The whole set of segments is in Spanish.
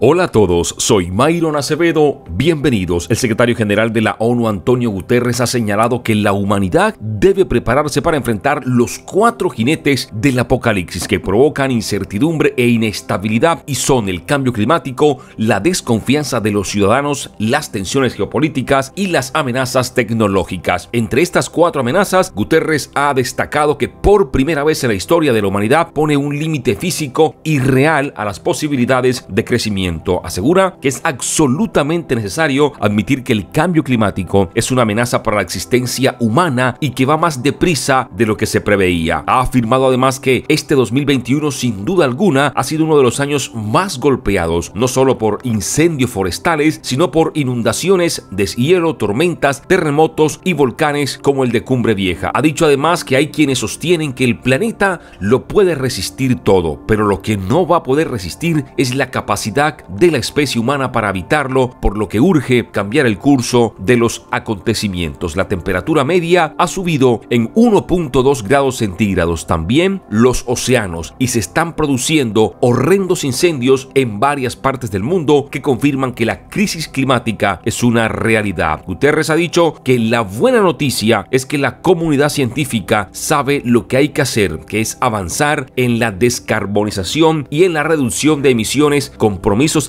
Hola a todos, soy Myron Acevedo, bienvenidos. El secretario general de la ONU, Antonio Guterres, ha señalado que la humanidad debe prepararse para enfrentar los cuatro jinetes del apocalipsis que provocan incertidumbre e inestabilidad y son el cambio climático, la desconfianza de los ciudadanos, las tensiones geopolíticas y las amenazas tecnológicas. Entre estas cuatro amenazas, Guterres ha destacado que por primera vez en la historia de la humanidad pone un límite físico y real a las posibilidades de crecimiento Asegura que es absolutamente necesario admitir que el cambio climático es una amenaza para la existencia humana y que va más deprisa de lo que se preveía. Ha afirmado además que este 2021 sin duda alguna ha sido uno de los años más golpeados, no solo por incendios forestales, sino por inundaciones, deshielo, tormentas, terremotos y volcanes como el de Cumbre Vieja. Ha dicho además que hay quienes sostienen que el planeta lo puede resistir todo, pero lo que no va a poder resistir es la capacidad de la especie humana para habitarlo, por lo que urge cambiar el curso de los acontecimientos. La temperatura media ha subido en 1.2 grados centígrados, también los océanos, y se están produciendo horrendos incendios en varias partes del mundo que confirman que la crisis climática es una realidad. Guterres ha dicho que la buena noticia es que la comunidad científica sabe lo que hay que hacer, que es avanzar en la descarbonización y en la reducción de emisiones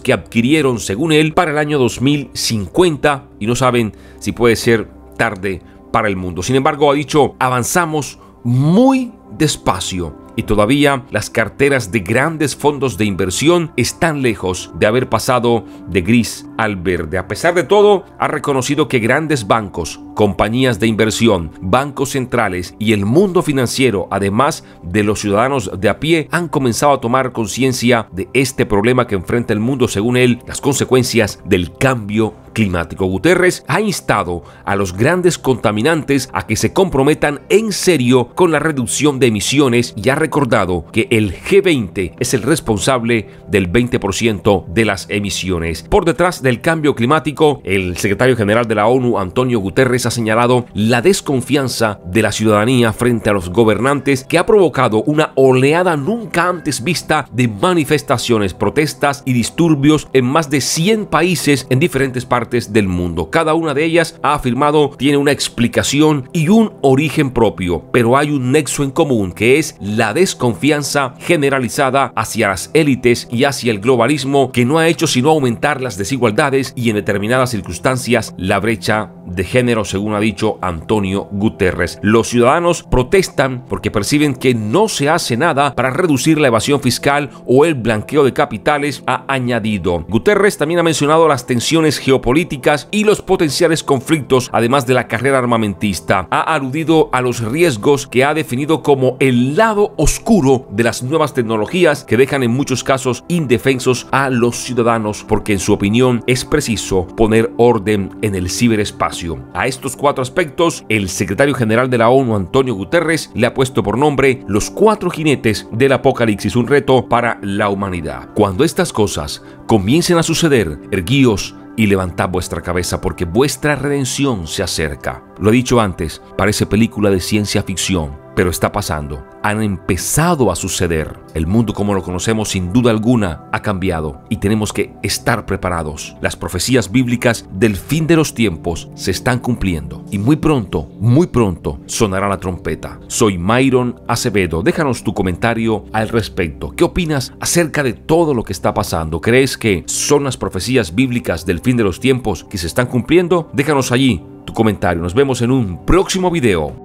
que adquirieron, según él, para el año 2050 y no saben si puede ser tarde para el mundo. Sin embargo, ha dicho, avanzamos muy despacio y todavía las carteras de grandes fondos de inversión están lejos de haber pasado de gris al verde. A pesar de todo, ha reconocido que grandes bancos, compañías de inversión, bancos centrales y el mundo financiero, además de los ciudadanos de a pie, han comenzado a tomar conciencia de este problema que enfrenta el mundo, según él, las consecuencias del cambio climático. Guterres ha instado a los grandes contaminantes a que se comprometan en serio con la reducción de emisiones y ha recordado que el G20 es el responsable del 20% de las emisiones. Por detrás del cambio climático, el secretario general de la ONU, Antonio Guterres, ha señalado la desconfianza de la ciudadanía frente a los gobernantes que ha provocado una oleada nunca antes vista de manifestaciones, protestas y disturbios en más de 100 países en diferentes partes del mundo. Cada una de ellas ha afirmado tiene una explicación y un origen propio, pero hay un nexo en común que es la desconfianza generalizada hacia las élites y hacia el globalismo que no ha hecho sino aumentar las desigualdades y en determinadas circunstancias la brecha de género, según ha dicho Antonio Guterres. Los ciudadanos protestan porque perciben que no se hace nada para reducir la evasión fiscal o el blanqueo de capitales, ha añadido. Guterres también ha mencionado las tensiones geopolíticas y los potenciales conflictos, además de la carrera armamentista. Ha aludido a los riesgos que ha definido como el lado oscuro de las nuevas tecnologías que dejan en muchos casos indefensos a los ciudadanos porque en su opinión es preciso poner orden en el ciberespacio. A estos cuatro aspectos, el secretario general de la ONU, Antonio Guterres, le ha puesto por nombre los cuatro jinetes del apocalipsis, un reto para la humanidad. Cuando estas cosas comiencen a suceder, erguíos y levantad vuestra cabeza porque vuestra redención se acerca. Lo he dicho antes, parece película de ciencia ficción pero está pasando. Han empezado a suceder. El mundo como lo conocemos sin duda alguna ha cambiado y tenemos que estar preparados. Las profecías bíblicas del fin de los tiempos se están cumpliendo y muy pronto, muy pronto sonará la trompeta. Soy Myron Acevedo. Déjanos tu comentario al respecto. ¿Qué opinas acerca de todo lo que está pasando? ¿Crees que son las profecías bíblicas del fin de los tiempos que se están cumpliendo? Déjanos allí tu comentario. Nos vemos en un próximo video.